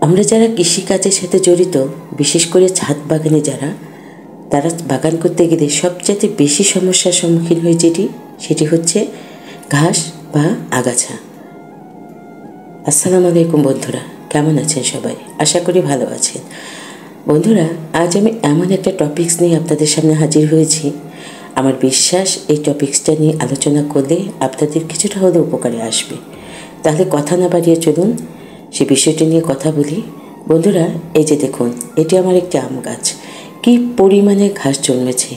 আমরা যারা কৃষিকাজের সাথে জড়িত, বিশেষ করে ছাদ বাগানে যারা, তারা বাগান করতে গেলে সবচেয়ে বেশি সমস্যার সম্মুখীন হয় যেটি, সেটি হচ্ছে ঘাস বা আগাছা। আসসালামু আলাইকুম বন্ধুরা, কেমন আছেন সবাই? আশা করি ভালো আছেন। বন্ধুরা, আজ আমি এমন একটা টপিকস নিয়ে আপনাদের সামনে হাজির হয়েছি। আমার বিশ্বাস, এই টপিক্সটা নিয়ে আলোচনা করলে আপনাদের কিছুটা হলেও উপকারে আসবে। তাহলে কথা না বাড়িয়ে চলুন সে বিষয়টি নিয়ে কথা বলি, বন্ধুরা, এই যে দেখুন, এটি আমার একটি আম গাছ। কী পরিমাণে ঘাস জন্মেছে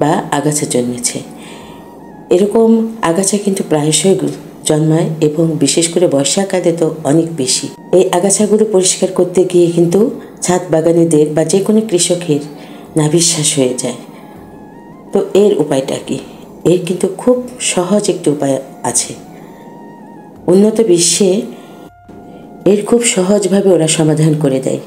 বা আগাছা জন্মেছে? এরকম আগাছা কিন্তু প্রায়শই জন্মায় এবং বিশেষ করে বর্ষাকালে তো অনেক বেশি। এই আগাছাগুলো পরিষ্কার করতে গিয়ে কিন্তু ছাদ বাগানেদের বা যে কোনো কৃষকের নাভিশ্বাস হয়ে যায়। তো এর উপায়টা কি? এর কিন্তু খুব সহজ একটি উপায় আছে। উন্নত বিশ্বে এর খুব সহজভাবে ওরা সমাধান করে দেয়।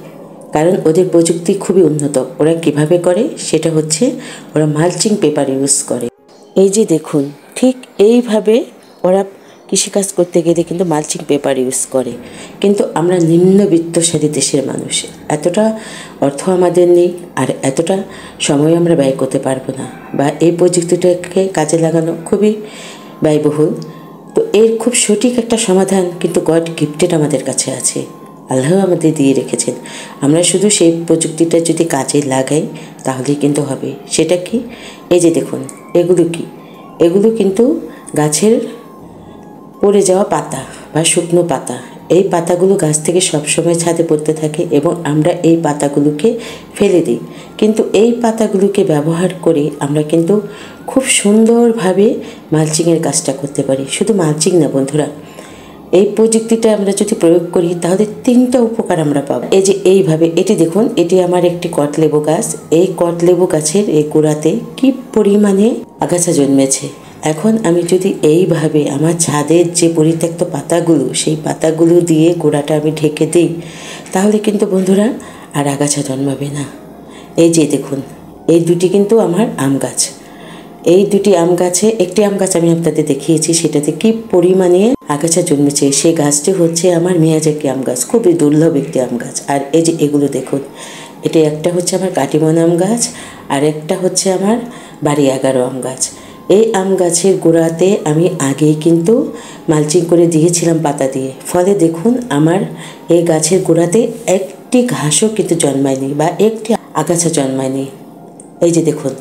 কারণ ওদের প্রযুক্তি খুবই উন্নত। ওরা কীভাবে করে, সেটা হচ্ছে ওরা মালচিং পেপার ইউজ করে। এই যে দেখুন, ঠিক এইভাবে ওরা কৃষিকাজ করতে গেলে কিন্তু মালচিং পেপার ইউজ করে। কিন্তু আমরা নিম্নবিত্তশালী দেশের মানুষ, এতটা অর্থ আমাদের নেই আর এতটা সময় আমরা ব্যয় করতে পারব না। বা এই প্রযুক্তিটাকে কাজে লাগানো খুবই ব্যয়বহুল। তো এর খুব সঠিক একটা সমাধান কিন্তু গড গিফটেড আমাদের কাছে আছে। আল্লাহ আমাদের দিয়ে রেখেছেন। আমরা শুধু সেই প্রযুক্তিটা যদি কাজে লাগাই তাহলে কিন্তু হবে। সেটা কি? এই যে দেখুন, এগুলো কি? এগুলো কিন্তু গাছের পড়ে যাওয়া পাতা বা শুকনো পাতা। এই পাতাগুলো গাছ থেকে সবসময় ছাদে পড়তে থাকে এবং আমরা এই পাতাগুলোকে ফেলে দিই। কিন্তু এই পাতাগুলোকে ব্যবহার করে আমরা কিন্তু খুব সুন্দরভাবে মালচিংয়ের কাজটা করতে পারি। শুধু মালচিং না বন্ধুরা, এই প্রযুক্তিটা আমরা যদি প্রয়োগ করি, তাহলে তিনটা উপকার আমরা পাবো। এই যে এইভাবে, এটি দেখুন, এটি আমার একটি কটলেবু গাছ। এই কটলেবু গাছের এই গোড়াতে কি পরিমাণে আগাছা জন্মেছে। এখন আমি যদি এইভাবে আমার ছাদের যে পরিত্যক্ত পাতাগুলো, সেই পাতাগুলো দিয়ে গোড়াটা আমি ঢেকে দিই, তাহলে কিন্তু বন্ধুরা আর আগাছা জন্মাবে না। এই যে দেখুন, এই দুটি কিন্তু আমার আম গাছ। এই দুটি আম গাছে, একটি আম গাছ আমি আপনাদের দেখিয়েছি, সেটাতে কি পরিমাণে আগাছা জন্মেছে। সেই গাছটি হচ্ছে আমার মেয়াজাকি আম গাছ, খুবই দুর্লভ একটি আম গাছ। আর এই যে এগুলো দেখুন, এটা একটা হচ্ছে আমার কাটিমন আম গাছ, আর একটা হচ্ছে আমার বাড়ি এগারো আম গাছ। এই আম গাছের গোড়াতে আমি আগেই কিন্তু মালচিং করে দিয়েছিলাম পাতা দিয়ে। ফলে দেখুন, আমার এই গাছের গোড়াতে একটি ঘাসও কিন্তু জন্মায়নি বা একটি আগাছা জন্মায়নি। এই যে দেখুন,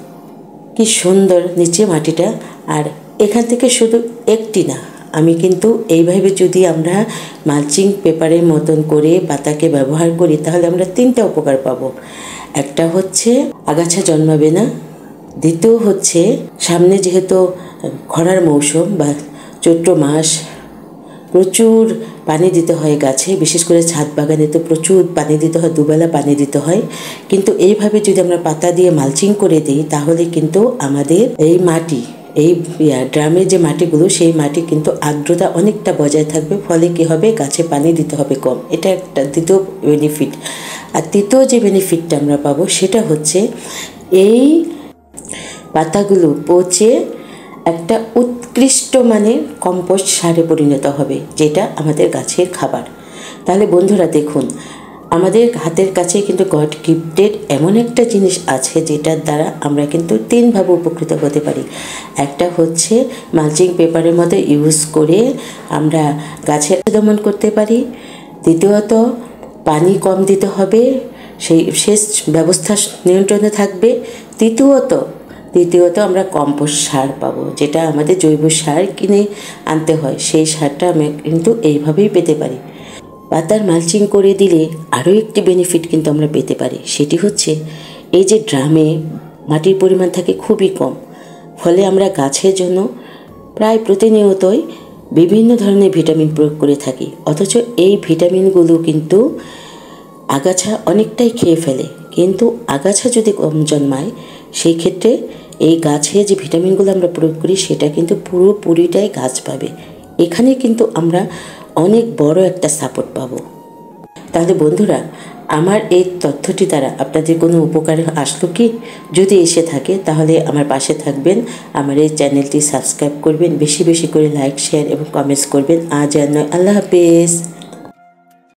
কি সুন্দর নিচে মাটিটা। আর এখান থেকে শুধু একটি না, আমি কিন্তু এইভাবে যদি আমরা মালচিং পেপারের মতন করে পাতাকে ব্যবহার করি, তাহলে আমরা তিনটা উপকার পাবো। একটা হচ্ছে, আগাছা জন্মাবে না দ্বিতীয় হচ্ছে, সামনে যেহেতু খরার মৌসুম বা চৈত্র মাস, প্রচুর পানি দিতে হয় গাছে, বিশেষ করে ছাদ বাগানে তো প্রচুর পানি দিতে হয়, দুবেলা পানি দিতে হয়। কিন্তু এইভাবে যদি আমরা পাতা দিয়ে মালচিং করে দিই, তাহলে কিন্তু আমাদের এই মাটি, এই ড্রামের যে মাটিগুলো, সেই মাটি কিন্তু আর্দ্রতা অনেকটা বজায় থাকবে, ফলে কী হবে? গাছে পানি দিতে হবে কম। এটা একটা দ্বিতীয় বেনিফিট আর তৃতীয় যে বেনিফিটটা আমরা পাবো, সেটা হচ্ছে এই পাতাগুলো পচে একটা উৎকৃষ্ট মানের কম্পোস্ট সারে পরিণত হবে, যেটা আমাদের গাছের খাবার। তাহলে বন্ধুরা দেখুন, আমাদের হাতের কাছে কিন্তু গড গিফটেড এমন একটা জিনিস আছে, যেটার দ্বারা আমরা কিন্তু তিনভাবে উপকৃত হতে পারি। একটা হচ্ছে মালচিং পেপারের মধ্যে ইউজ করে আমরা গাছের দমন করতে পারি। দ্বিতীয়ত, পানি কম দিতে হবে, সেই সেচ ব্যবস্থা নিয়ন্ত্রণে থাকবে। তৃতীয়ত দ্বিতীয়ত আমরা কম্পোস্ট সার পাবো, যেটা আমাদের জৈব সার কিনে আনতে হয়, সেই সারটা আমি কিন্তু এইভাবেই পেতে পারি। পাতার মালচিং করে দিলে আরও একটি বেনিফিট কিন্তু আমরা পেতে পারি, সেটি হচ্ছে এই যে ড্রামে মাটির পরিমাণ থাকে খুবই কম, ফলে আমরা গাছের জন্য প্রায় প্রতিনিয়তই বিভিন্ন ধরনের ভিটামিন প্রয়োগ করে থাকি, অথচ এই ভিটামিনগুলো কিন্তু আগাছা অনেকটাই খেয়ে ফেলে, কিন্তু আগাছা যদি কম জন্মায়, সেই ক্ষেত্রে এই গাছে যে ভিটামিনগুলো আমরা প্রয়োগ করি, সেটা কিন্তু পুরোপুরিটাই গাছ পাবে। এখানে কিন্তু আমরা অনেক বড় একটা সাপোর্ট পাবো। তাহলে বন্ধুরা, আমার এই তথ্যটি দ্বারা আপনাদের কোনো উপকার আসলো কি? যদি এসে থাকে, তাহলে আমার পাশে থাকবেন, আমার এই চ্যানেলটি সাবস্ক্রাইব করবেন, বেশি বেশি করে লাইক, শেয়ার এবং কমেন্টস করবেন। আজ আর নয়, আল্লাহ হাফেজ।